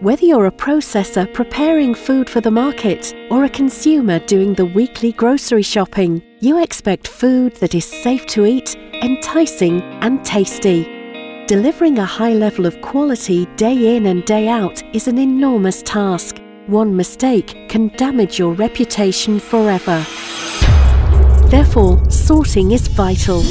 Whether you're a processor preparing food for the market or a consumer doing the weekly grocery shopping, you expect food that is safe to eat, enticing, and tasty. Delivering a high level of quality day in and day out is an enormous task. One mistake can damage your reputation forever. Therefore, sorting is vital.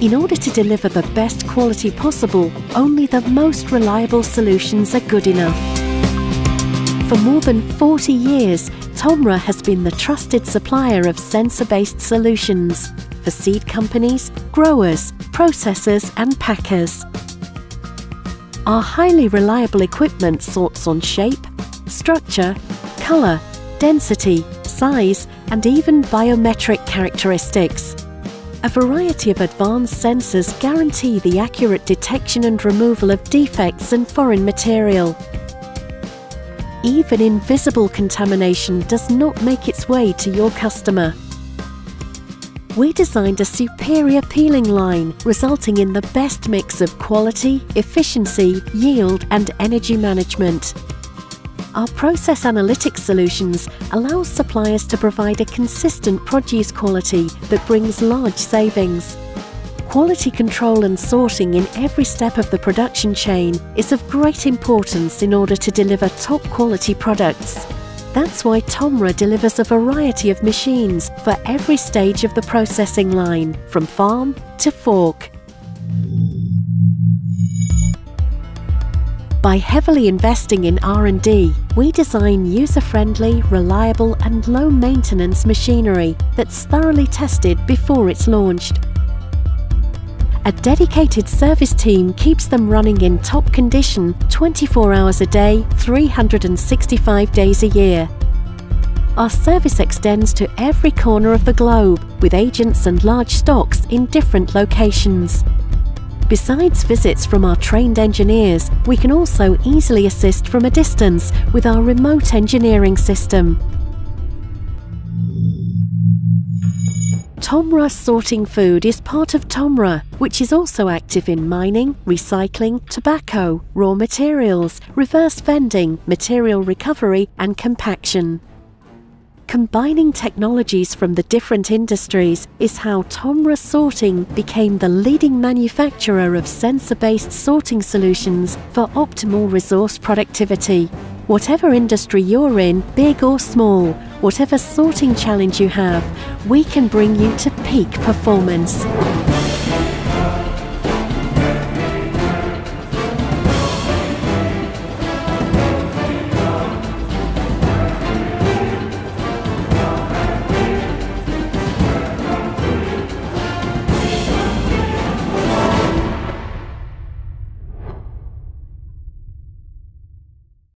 In order to deliver the best quality possible, only the most reliable solutions are good enough. For more than 40 years, Tomra has been the trusted supplier of sensor-based solutions for seed companies, growers, processors and packers. Our highly reliable equipment sorts on shape, structure, colour, density, size and even biometric characteristics. A variety of advanced sensors guarantee the accurate detection and removal of defects and foreign material. Even invisible contamination does not make its way to your customer. We designed a superior peeling line, resulting in the best mix of quality, efficiency, yield and energy management. Our process analytics solutions allow suppliers to provide a consistent produce quality that brings large savings. Quality control and sorting in every step of the production chain is of great importance in order to deliver top quality products. That's why Tomra delivers a variety of machines for every stage of the processing line, from farm to fork. By heavily investing in R&D, we design user-friendly, reliable and low-maintenance machinery that's thoroughly tested before it's launched. A dedicated service team keeps them running in top condition 24 hours a day, 365 days a year. Our service extends to every corner of the globe, with agents and large stocks in different locations. Besides visits from our trained engineers, we can also easily assist from a distance with our remote engineering system. Tomra Sorting Food is part of Tomra, which is also active in mining, recycling, tobacco, raw materials, reverse vending, material recovery and compaction. Combining technologies from the different industries is how Tomra Sorting became the leading manufacturer of sensor-based sorting solutions for optimal resource productivity. Whatever industry you're in, big or small, whatever sorting challenge you have, we can bring you to peak performance.